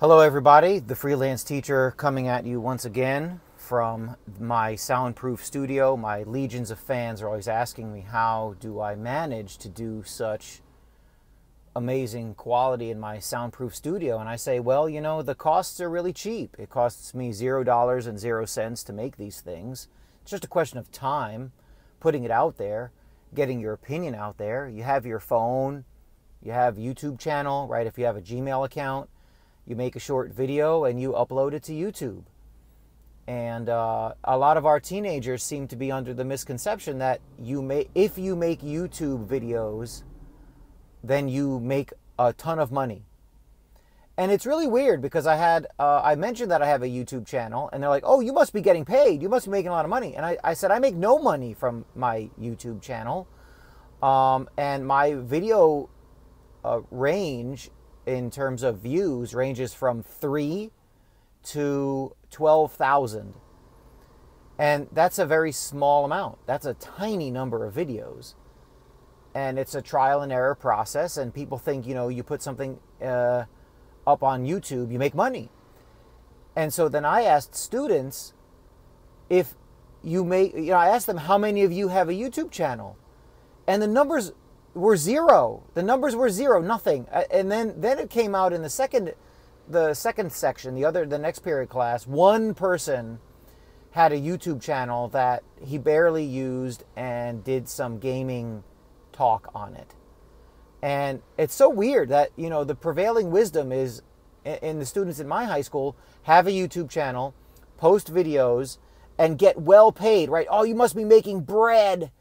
Hello, everybody. The freelance teacher coming at you once again from my soundproof studio. My legions of fans are always asking me, how do I manage to do such amazing quality in my soundproof studio? And I say, well, you know, the costs are really cheap. It costs me $0 and 0 cents to make these things. It's just a question of time, putting it out there, getting your opinion out there. You have your phone, you have YouTube channel, right? If you have a Gmail account, you make a short video and you upload it to YouTube. And uh, a lot of our teenagers seem to be under the misconception that you may, if you make YouTube videos, then you make a ton of money. And it's really weird because I had uh, I mentioned that I have a YouTube channel, and they're like, "Oh, you must be getting paid. You must be making a lot of money." And I, I said, "I make no money from my YouTube channel, um, and my video uh, range in terms of views ranges from three to 12,000. And that's a very small amount. That's a tiny number of videos. And it's a trial and error process. And people think, you know, you put something uh, up on YouTube, you make money. And so then I asked students if you may, you know, I asked them, how many of you have a YouTube channel? And the numbers were zero. The numbers were zero, nothing. Uh, and then then it came out in the second the second section, the other the next period class, one person had a YouTube channel that he barely used and did some gaming talk on it. And it's so weird that, you know, the prevailing wisdom is in the students in my high school have a YouTube channel, post videos, and get well paid, right? Oh, you must be making bread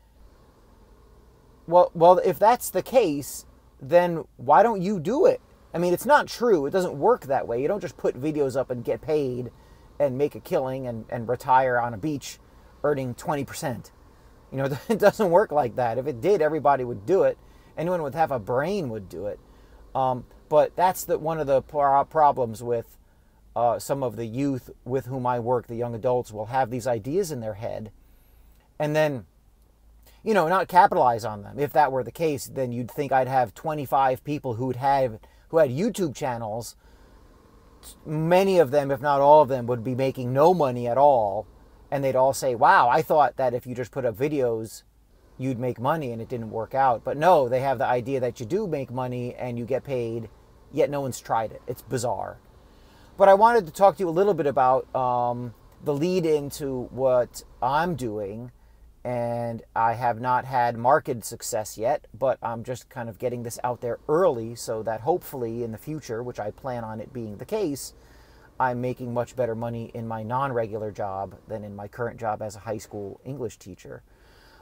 well, well, if that's the case, then why don't you do it? I mean, it's not true. It doesn't work that way. You don't just put videos up and get paid and make a killing and, and retire on a beach earning 20%. You know, it doesn't work like that. If it did, everybody would do it. Anyone with half a brain would do it. Um, but that's the, one of the problems with uh, some of the youth with whom I work, the young adults, will have these ideas in their head. And then you know, not capitalize on them. If that were the case, then you'd think I'd have 25 people who'd have who had YouTube channels. Many of them, if not all of them, would be making no money at all, and they'd all say, "Wow, I thought that if you just put up videos, you'd make money, and it didn't work out." But no, they have the idea that you do make money and you get paid, yet no one's tried it. It's bizarre. But I wanted to talk to you a little bit about um, the lead into what I'm doing and I have not had market success yet, but I'm just kind of getting this out there early so that hopefully in the future, which I plan on it being the case, I'm making much better money in my non regular job than in my current job as a high school English teacher.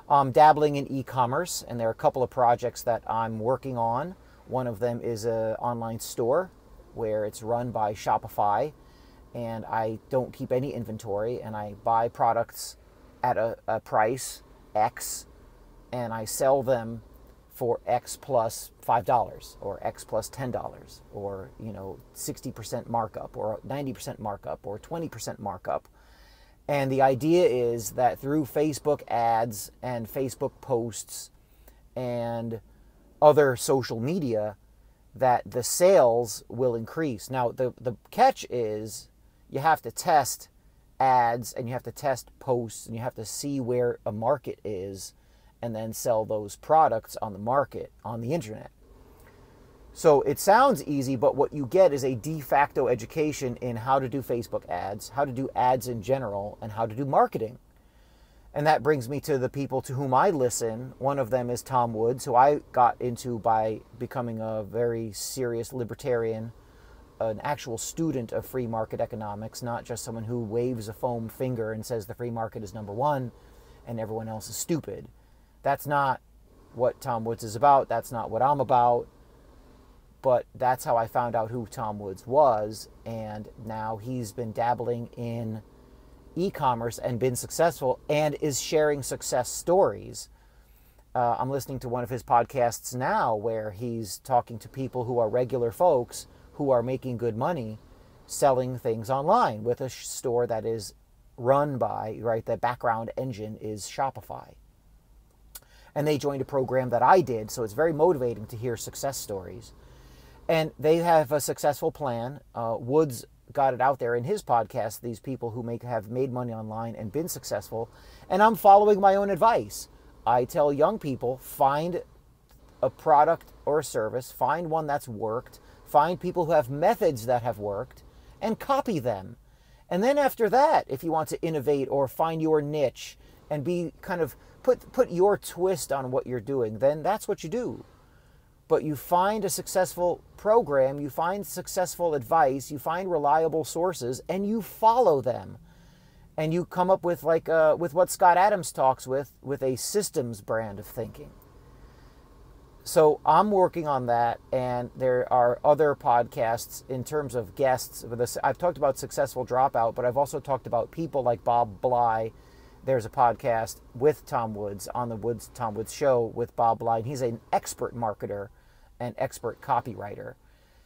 I'm dabbling in e commerce, and there are a couple of projects that I'm working on. One of them is an online store where it's run by Shopify, and I don't keep any inventory, and I buy products at a, a price X and I sell them for X plus $5 or X plus $10 or, you know, 60% markup or 90% markup or 20% markup. And the idea is that through Facebook ads and Facebook posts and other social media, that the sales will increase. Now, the, the catch is you have to test ads and you have to test posts and you have to see where a market is and then sell those products on the market on the internet. So it sounds easy, but what you get is a de facto education in how to do Facebook ads, how to do ads in general, and how to do marketing. And that brings me to the people to whom I listen. One of them is Tom Woods, who I got into by becoming a very serious libertarian an actual student of free market economics, not just someone who waves a foam finger and says the free market is number one and everyone else is stupid. That's not what Tom Woods is about. That's not what I'm about. But that's how I found out who Tom Woods was. And now he's been dabbling in e commerce and been successful and is sharing success stories. Uh, I'm listening to one of his podcasts now where he's talking to people who are regular folks who are making good money selling things online with a store that is run by, right, the background engine is Shopify. And they joined a program that I did, so it's very motivating to hear success stories. and they have a successful plan. Uh, Woods got it out there in his podcast. These people who make have made money online and been successful, and I'm following my own advice. I tell young people find a product or a service, find one that's worked, find people who have methods that have worked, and copy them. And then after that, if you want to innovate or find your niche and be kind of put put your twist on what you're doing, then that's what you do. But you find a successful program, you find successful advice, you find reliable sources, and you follow them. And you come up with like uh, with what Scott Adams talks with with a systems brand of thinking. So I'm working on that, and there are other podcasts in terms of guests. I've talked about successful dropout, but I've also talked about people like Bob Bly. There's a podcast with Tom Woods on the Woods Tom Woods show with Bob Bly, and he's an expert marketer and expert copywriter.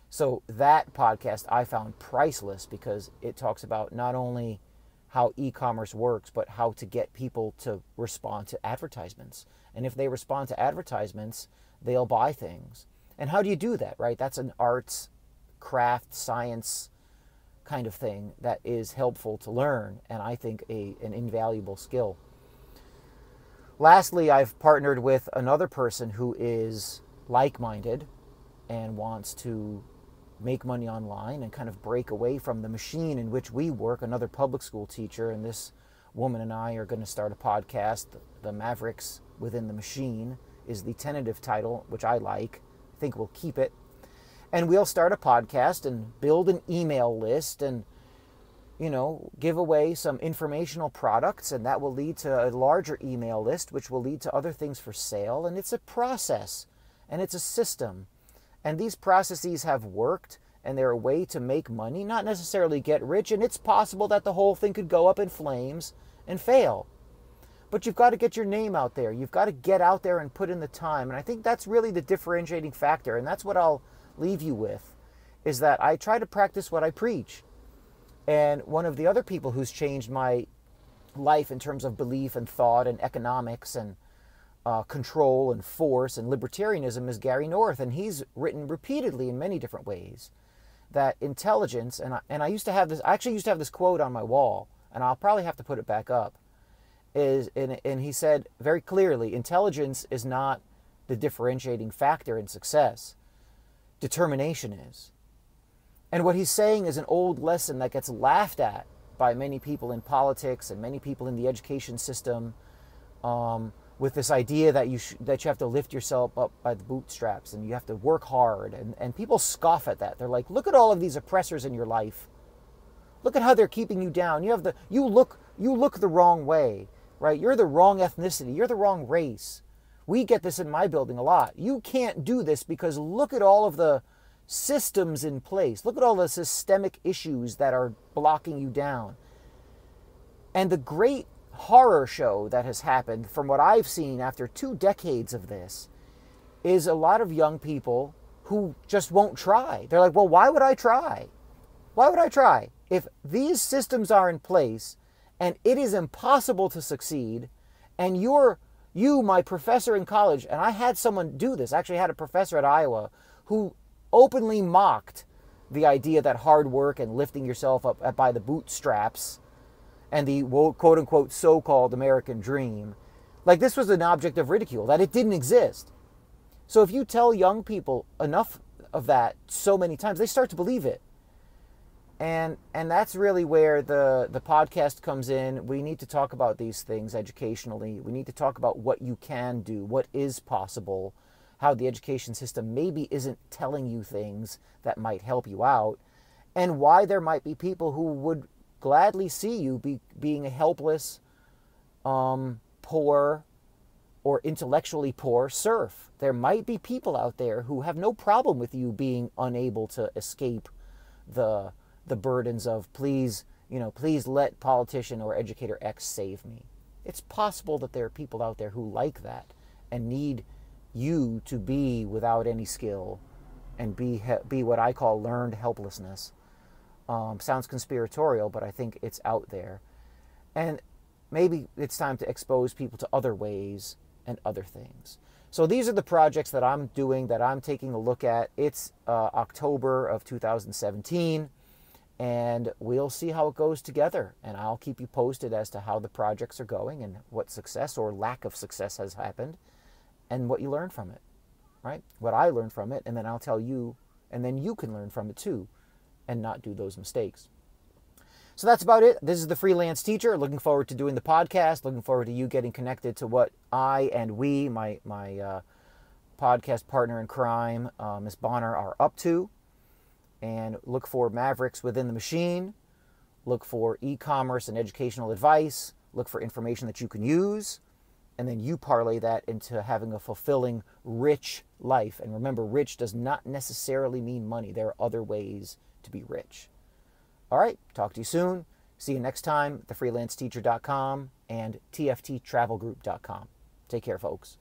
So that podcast I found priceless because it talks about not only how e-commerce works, but how to get people to respond to advertisements. And if they respond to advertisements, they'll buy things. And how do you do that, right? That's an arts, craft, science kind of thing that is helpful to learn and I think a, an invaluable skill. Lastly, I've partnered with another person who is like minded and wants to make money online and kind of break away from the machine in which we work, another public school teacher. And this woman and I are going to start a podcast, The Mavericks Within the Machine is the tentative title, which I like. I think we'll keep it. And we'll start a podcast and build an email list and, you know, give away some informational products, and that will lead to a larger email list, which will lead to other things for sale. And it's a process and it's a system. And these processes have worked and they're a way to make money, not necessarily get rich. And it's possible that the whole thing could go up in flames and fail. But you've got to get your name out there. You've got to get out there and put in the time. And I think that's really the differentiating factor. And that's what I'll leave you with is that I try to practice what I preach. And one of the other people who's changed my life in terms of belief and thought and economics and uh, control and force and libertarianism is Gary North. And he's written repeatedly in many different ways that intelligence, and I, and I used to have this, I actually used to have this quote on my wall, and I'll probably have to put it back up is, and, and he said very clearly, intelligence is not the differentiating factor in success. Determination is. And what he's saying is an old lesson that gets laughed at by many people in politics and many people in the education system, um, with this idea that you sh- that you have to lift yourself up by the bootstraps and you have to work hard. And, and people scoff at that. They're like, look at all of these oppressors in your life. Look at how they're keeping you down. You have the you look you look the wrong way right? You're the wrong ethnicity. You're the wrong race. We get this in my building a lot. You can't do this because look at all of the systems in place. Look at all the systemic issues that are blocking you down. And the great horror show that has happened, from what I've seen after two decades of this, is a lot of young people who just won't try. They're like, well, why would I try? Why would I try? If these systems are in place, and it is impossible to succeed and you're you my professor in college and i had someone do this I actually had a professor at iowa who openly mocked the idea that hard work and lifting yourself up uh, by the bootstraps and the quote unquote so-called american dream like this was an object of ridicule that it didn't exist. So if you tell young people enough of that so many times they start to believe it. And and that's really where the the podcast comes in. We need to talk about these things educationally. We need to talk about what you can do what is possible how the education system maybe isn't telling you things that might help you out and why there might be people who would gladly see you be, being a helpless um, poor or intellectually poor serf there might be people out there who have no problem with you being unable to escape the the burdens of please, you know, please let politician or educator X save me. It's possible that there are people out there who like that and need you to be without any skill and be be what I call learned helplessness. Um, sounds conspiratorial, but I think it's out there. And maybe it's time to expose people to other ways and other things. So these are the projects that I'm doing that I'm taking a look at. It's uh, October of 2017, and we'll see how it goes together. And I'll keep you posted as to how the projects are going and what success or lack of success has happened and what you learn from it, right? What I learned from it, and then I'll tell you, and then you can learn from it too and not do those mistakes. So that's about it. This is the freelance teacher. Looking forward to doing the podcast. Looking forward to you getting connected to what I and we, my my uh, podcast partner in crime, uh, Miss Bonner, are up to. And look for Mavericks within the machine. Look for e-commerce and educational advice. Look for information that you can use, and then you parlay that into having a fulfilling, rich life. And remember, rich does not necessarily mean money. There are other ways to be rich. All right, talk to you soon. See you next time, at thefreelanceteacher.com and tfttravelgroup.com. Take care, folks.